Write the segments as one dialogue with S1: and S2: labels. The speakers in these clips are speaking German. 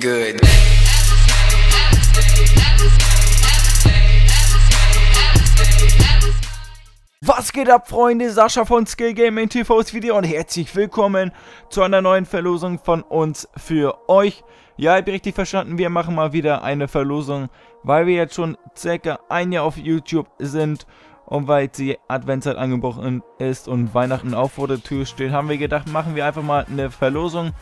S1: Good.
S2: Was geht ab, Freunde? Sascha von Skill Gaming TVs Video und herzlich willkommen zu einer neuen Verlosung von uns für euch. Ja, ihr habt richtig verstanden, wir machen mal wieder eine Verlosung, weil wir jetzt schon circa ein Jahr auf YouTube sind und weil die Adventszeit angebrochen ist und Weihnachten auch vor der Tür steht, haben wir gedacht, machen wir einfach mal eine Verlosung.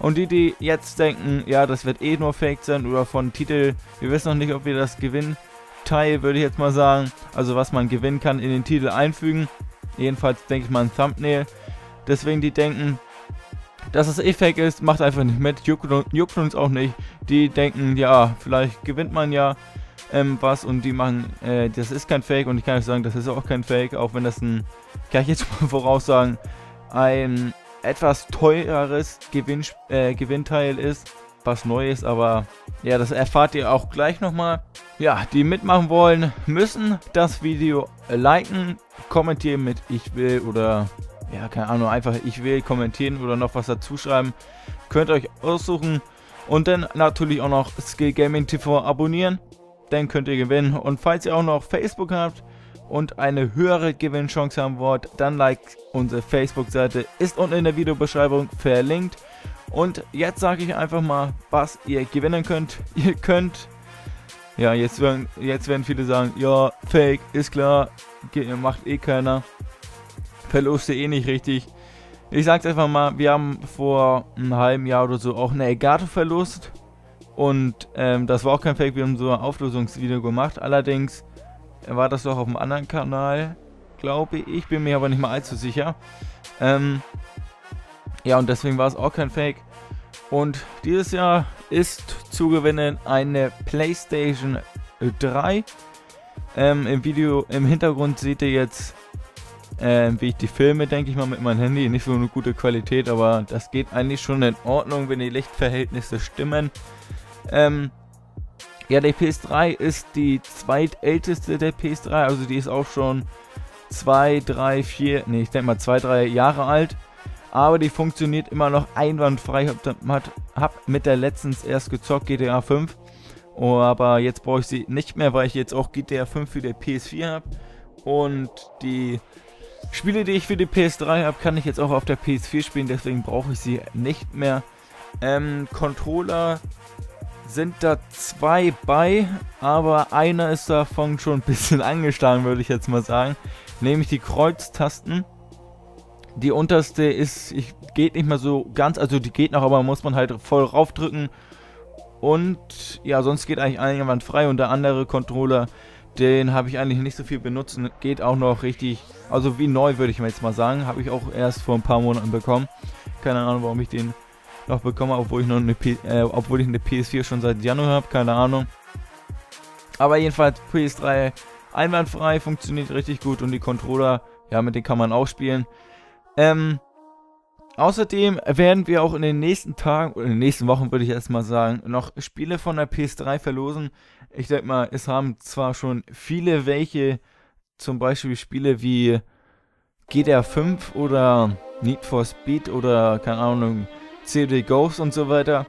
S2: Und die, die jetzt denken, ja, das wird eh nur Fake sein oder von Titel, wir wissen noch nicht, ob wir das gewinnen Teil, würde ich jetzt mal sagen. Also was man gewinnen kann, in den Titel einfügen. Jedenfalls denke ich mal ein Thumbnail. Deswegen die denken, dass es eh fake ist, macht einfach nicht mit. Juckt, juckt uns auch nicht. Die denken, ja, vielleicht gewinnt man ja ähm, was und die machen, äh, das ist kein Fake und ich kann euch sagen, das ist auch kein Fake, auch wenn das ein, kann ich jetzt mal voraussagen, ein etwas teureres Gewinn, äh, Gewinnteil ist was Neues, aber ja, das erfahrt ihr auch gleich nochmal. Ja, die mitmachen wollen, müssen das Video liken, kommentieren mit ich will oder ja, keine Ahnung, einfach ich will kommentieren oder noch was dazu schreiben. Könnt ihr euch aussuchen und dann natürlich auch noch Skill Gaming TV abonnieren, dann könnt ihr gewinnen. Und falls ihr auch noch Facebook habt und eine höhere Gewinnchance haben wollt, dann like unsere Facebook-Seite, ist unten in der Videobeschreibung verlinkt. Und jetzt sage ich einfach mal, was ihr gewinnen könnt. Ihr könnt, ja, jetzt werden, jetzt werden viele sagen, ja, Fake, ist klar, macht eh keiner. Verlost ihr eh nicht richtig. Ich sag's einfach mal, wir haben vor einem halben Jahr oder so auch eine Elgato verlost. Und ähm, das war auch kein Fake, wir haben so ein Auflösungsvideo gemacht. Allerdings war das doch auf einem anderen Kanal, glaube ich. Bin mir aber nicht mal allzu sicher. Ähm, ja, und deswegen war es auch kein Fake. Und dieses Jahr ist zu gewinnen eine PlayStation 3. Ähm, Im Video, im Hintergrund seht ihr jetzt, äh, wie ich die filme, denke ich mal, mit meinem Handy. Nicht so eine gute Qualität, aber das geht eigentlich schon in Ordnung, wenn die Lichtverhältnisse stimmen. Ähm, ja, der PS3 ist die zweitälteste der PS3, also die ist auch schon 2, 3, 4, nee, ich denke mal 2, 3 Jahre alt aber die funktioniert immer noch einwandfrei. Hab, hab mit der letztens erst gezockt, GTA 5. Oh, aber jetzt brauche ich sie nicht mehr, weil ich jetzt auch GTA 5 für die PS4 habe. Und die Spiele, die ich für die PS3 habe, kann ich jetzt auch auf der PS4 spielen, deswegen brauche ich sie nicht mehr. Ähm, Controller sind da zwei bei, aber einer ist davon schon ein bisschen angeschlagen, würde ich jetzt mal sagen. Nämlich die Kreuztasten. Die unterste ist, ich, geht nicht mehr so ganz, also die geht noch, aber muss man halt voll raufdrücken. Und ja, sonst geht eigentlich einwandfrei und der andere Controller, den habe ich eigentlich nicht so viel benutzt geht auch noch richtig, also wie neu würde ich mal jetzt mal sagen, habe ich auch erst vor ein paar Monaten bekommen. Keine Ahnung, warum ich den noch bekomme, obwohl ich noch eine, P äh, obwohl ich eine PS4 schon seit Januar habe, keine Ahnung. Aber jedenfalls PS3 einwandfrei, funktioniert richtig gut und die Controller, ja, mit denen kann man auch spielen. Ähm, außerdem werden wir auch in den nächsten Tagen, oder in den nächsten Wochen würde ich erstmal sagen, noch Spiele von der PS3 verlosen. Ich denke mal, es haben zwar schon viele welche, zum Beispiel Spiele wie GTA 5 oder Need for Speed oder, keine Ahnung, CD Ghost und so weiter.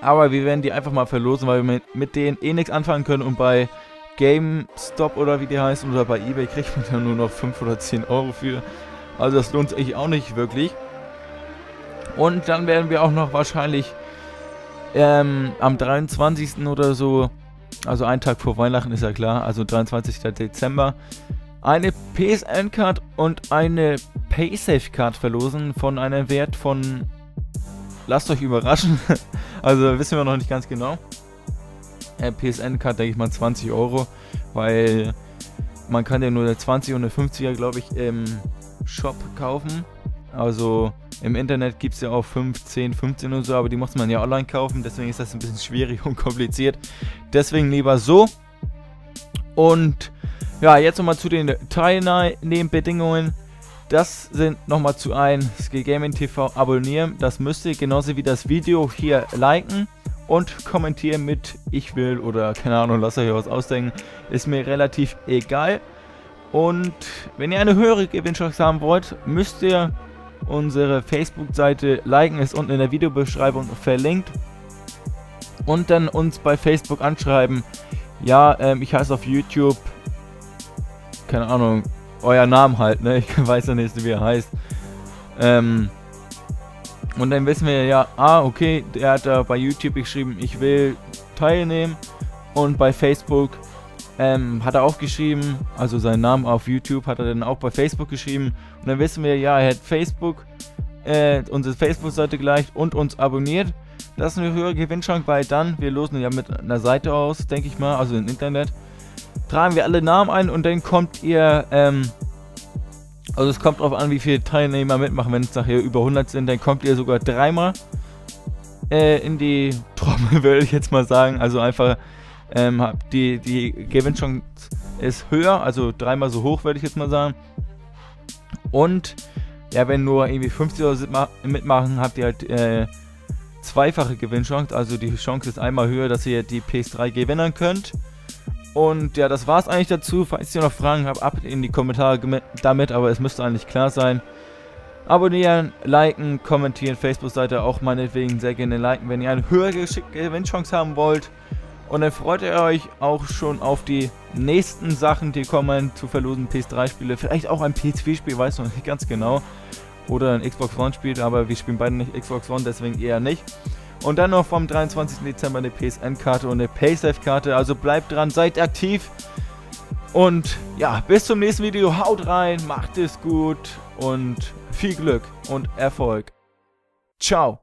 S2: Aber wir werden die einfach mal verlosen, weil wir mit, mit denen eh nichts anfangen können und bei GameStop oder wie die heißen oder bei eBay kriegt man dann nur noch 5 oder 10 Euro für. Also das lohnt sich auch nicht wirklich. Und dann werden wir auch noch wahrscheinlich ähm, am 23. oder so, also einen Tag vor Weihnachten ist ja klar, also 23. Dezember, eine PSN-Card und eine Paysafe-Card verlosen von einem Wert von, lasst euch überraschen, also wissen wir noch nicht ganz genau. Äh, PSN-Card denke ich mal 20 Euro, weil man kann ja nur eine 20 und eine 50er, glaube ich, im Shop kaufen. Also im Internet gibt es ja auch 15, 15 und so, aber die muss man ja online kaufen. Deswegen ist das ein bisschen schwierig und kompliziert. Deswegen lieber so. Und ja, jetzt nochmal zu den Teilnehmbedingungen. Das sind nochmal zu ein Skill Gaming TV abonnieren. Das müsst ihr genauso wie das Video hier liken und kommentieren mit ich will oder keine Ahnung, lasst euch was ausdenken. Ist mir relativ egal. Und wenn ihr eine höhere Gewinnchance haben wollt, müsst ihr unsere Facebook-Seite liken, ist unten in der Videobeschreibung verlinkt. Und dann uns bei Facebook anschreiben. Ja, ähm, ich heiße auf YouTube, keine Ahnung, euer Name halt, ne? Ich weiß ja nicht, wie er heißt. Ähm, und dann wissen wir ja, ah, okay, der hat da bei YouTube geschrieben, ich will teilnehmen. Und bei Facebook ähm, hat er auch geschrieben, also seinen Namen auf YouTube hat er dann auch bei Facebook geschrieben. Und dann wissen wir, ja, er hat Facebook, äh, unsere Facebook-Seite gleich und uns abonniert. Das ist eine höhere Gewinnchance, weil dann, wir losen ja mit einer Seite aus, denke ich mal, also im Internet. Tragen wir alle Namen ein und dann kommt ihr, ähm, also es kommt darauf an, wie viele Teilnehmer mitmachen. Wenn es nachher über 100 sind, dann kommt ihr sogar dreimal äh, in die Trommel, würde ich jetzt mal sagen. Also einfach ähm, die, die Gewinnchance ist höher, also dreimal so hoch, würde ich jetzt mal sagen. Und ja, wenn nur irgendwie 50 oder mitmachen, habt ihr halt äh, zweifache Gewinnchance. Also die Chance ist einmal höher, dass ihr die PS3 gewinnen könnt. Und ja, das war's eigentlich dazu. Falls ihr noch Fragen habt, ab in die Kommentare damit, aber es müsste eigentlich klar sein. Abonnieren, liken, kommentieren, Facebook-Seite auch meinetwegen sehr gerne liken, wenn ihr eine höhere Gewinnchance haben wollt. Und dann freut ihr euch auch schon auf die nächsten Sachen, die kommen zu verlosen PS3-Spiele. Vielleicht auch ein PS4-Spiel, weiß noch nicht ganz genau. Oder ein Xbox One-Spiel, aber wir spielen beide nicht Xbox One, deswegen eher nicht. Und dann noch vom 23. Dezember eine PSN-Karte und eine Paysafe-Karte. Also bleibt dran, seid aktiv. Und ja, bis zum nächsten Video. Haut rein, macht es gut und viel Glück und Erfolg. Ciao.